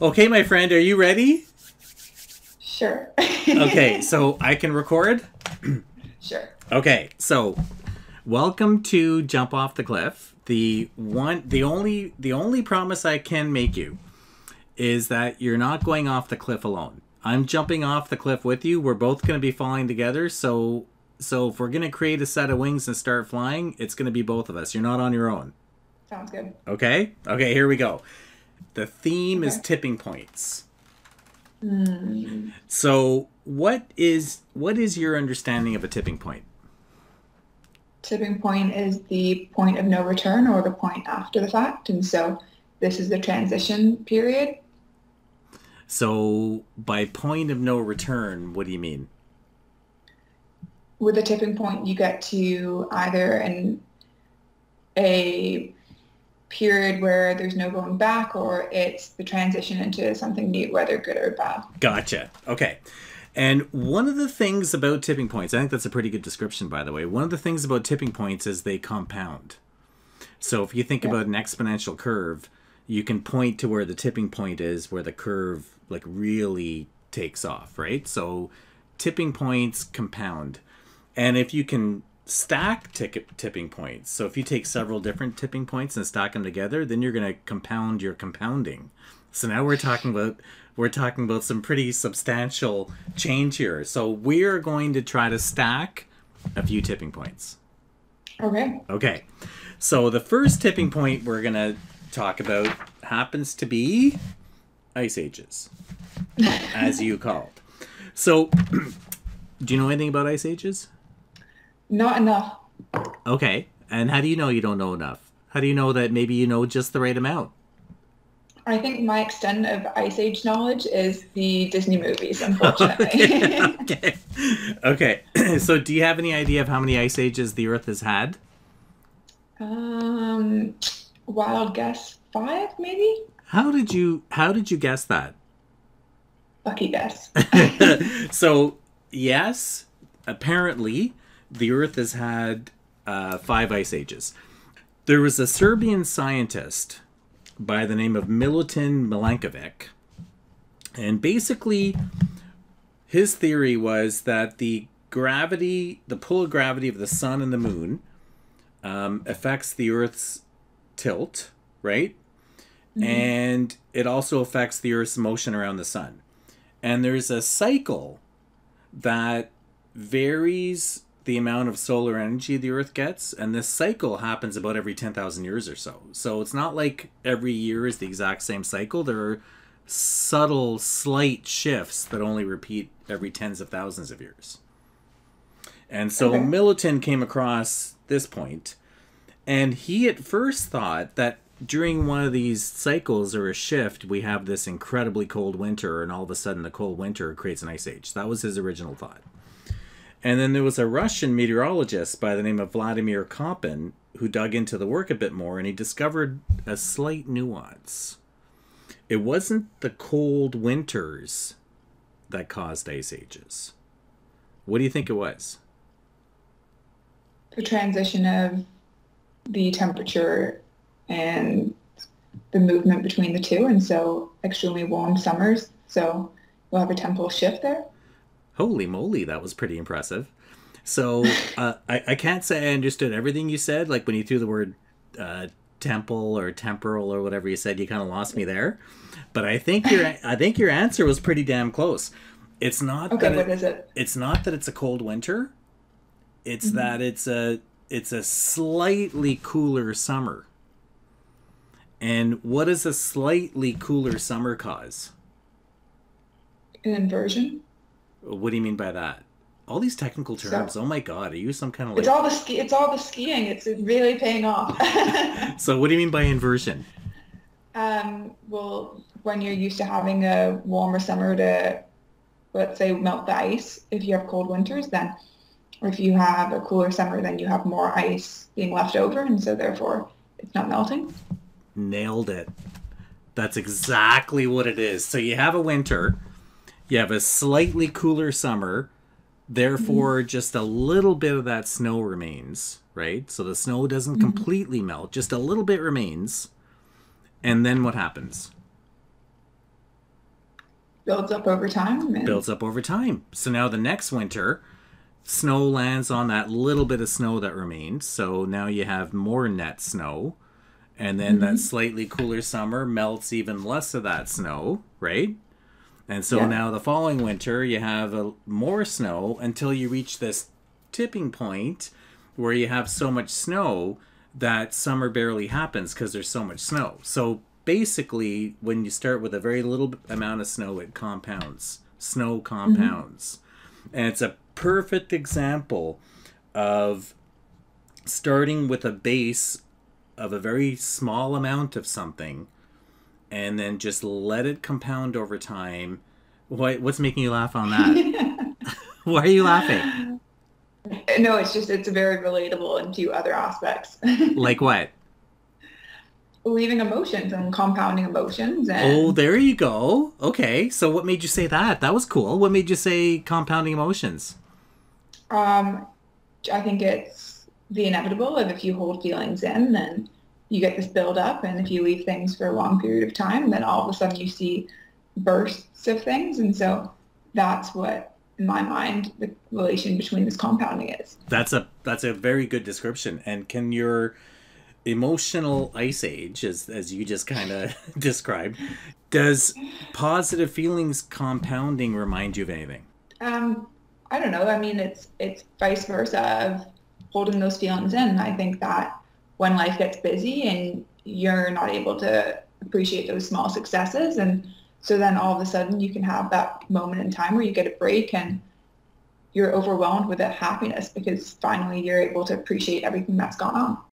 Okay, my friend, are you ready? Sure. Okay, so I can record? sure. Okay, so welcome to Jump Off the Cliff. The one the only the only promise I can make you is that you're not going off the cliff alone. I'm jumping off the cliff with you. We're both going to be falling together, so so if we're going to create a set of wings and start flying, it's going to be both of us. You're not on your own. Sounds good. Okay? Okay, here we go. The theme is tipping points. Hmm. So, what is what is your understanding of a tipping point? Tipping point is the point of no return or the point after the fact. And so this is the transition period. So, by point of no return, what do you mean? With a tipping point, you get to either an a period where there's no going back or it's the transition into something new, whether good or bad. Gotcha. Okay. And one of the things about tipping points, I think that's a pretty good description, by the way. One of the things about tipping points is they compound. So if you think Yeah. about an exponential curve, you can point to where the tipping point is, where the curve like really takes off, right? So tipping points compound. And if you can stack tipping points, so if you take several different tipping points and stack them together, then you're going to compound your compounding. So now we're talking about we're talking about some pretty substantial change here. So we're going to try to stack a few tipping points. Okay. Okay. So the first tipping point we're going to talk about happens to be ice ages, as you called. So do you know anything about ice ages? Not enough. Okay. And how do you know you don't know enough? How do you know that maybe you know just the right amount? I think my extent of Ice Age knowledge is the Disney movies, unfortunately. okay. Okay. so do you have any idea of how many ice ages the earth has had? um, wild guess five, maybe? How did you how did you guess that? Lucky guess. so yes, apparently the Earth has had uh, five ice ages. There was a Serbian scientist by the name of Milutin Milankovic, and basically his theory was that the gravity, the pull of gravity of the sun and the moon, um, affects the Earth's tilt, right? And it also affects the Earth's motion around the sun and there's a cycle that varies the amount of solar energy the earth gets and this cycle happens about every 10,000 years or so so it's not like every year is the exact same cycle there are subtle slight shifts that only repeat every tens of thousands of years and so Okay. Milutin came across this point and he at first thought that during one of these cycles or a shift, we have this incredibly cold winter, and all of a sudden the cold winter creates an ice age. That was his original thought. And then there was a Russian meteorologist by the name of Vladimir Köppen who dug into the work a bit more and he discovered a slight nuance. It wasn't the cold winters that caused ice ages. What do you think it was? the transition of the temperature and the movement between the two. And so extremely warm summers. So we'll have a temporal shift there. Holy moly, that was pretty impressive. So uh, I, I can't say I understood everything you said. Like when you threw the word uh, temple or temporal or whatever you said, you kind of lost me there. But I think your I think your answer was pretty damn close. It's not Okay, that what it- is it? it's not that it's a cold winter. It's that it's a it's a slightly cooler summer. And what does a slightly cooler summer cause? An inversion? What do you mean by that? All these technical terms. oh my god, are you some kind of like It's all the ski. It's all the skiing. It's really paying off. So what do you mean by inversion? um, well, when you're used to having a warmer summer to, let's say, melt the ice, if you have cold winters, then or if you have a cooler summer, then you have more ice being left over, and so therefore it's not melting. Nailed it. That's exactly what it is. So you have a winter, you have a slightly cooler summer, therefore just a little bit of that snow remains, right? So the snow doesn't completely melt, just a little bit remains. And then what happens? builds up over time. And... Builds up over time. So now the next winter, snow lands on that little bit of snow that remains. So now you have more net snow. And then mm-hmm. that slightly cooler summer melts even less of that snow, right? And so yeah. now the following winter, you have a, more snow until you reach this tipping point where you have so much snow that summer barely happens because there's so much snow. So basically, when you start with a very little amount of snow, it compounds. Snow compounds. Mm-hmm. And it's a perfect example of starting with a base of a very small amount of something and then just let it compound over time. What, what's making you laugh on that? Why are you laughing? No, it's just it's very relatable into other aspects. like what? Leaving emotions and compounding emotions. And... Oh, there you go. Okay, so what made you say that? That was cool. What made you say compounding emotions? Um, I think it's the inevitable of if you hold feelings in, then you get this build up, and if you leave things for a long period of time, then all of a sudden you see bursts of things, and so that's what in my mind the relation between this compounding is. That's a that's a very good description. And can your emotional ice age as as you just kind of described does positive feelings compounding remind you of anything? Um i don't know. I mean it's it's vice versa of holding those feelings in. I think that when life gets busy and you're not able to appreciate those small successes and so then all of a sudden you can have that moment in time where you get a break and you're overwhelmed with that happiness because finally you're able to appreciate everything that's gone on.